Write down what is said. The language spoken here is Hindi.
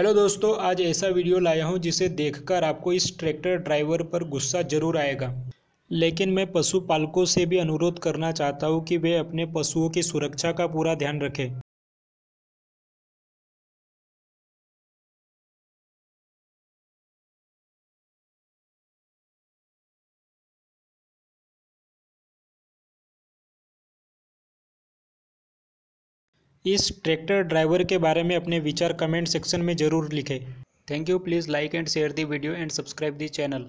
हेलो दोस्तों, आज ऐसा वीडियो लाया हूँ जिसे देखकर आपको इस ट्रैक्टर ड्राइवर पर गुस्सा ज़रूर आएगा। लेकिन मैं पशुपालकों से भी अनुरोध करना चाहता हूँ कि वे अपने पशुओं की सुरक्षा का पूरा ध्यान रखें। इस ट्रैक्टर ड्राइवर के बारे में अपने विचार कमेंट सेक्शन में ज़रूर लिखें। Thank you, please like and share the video and subscribe the channel.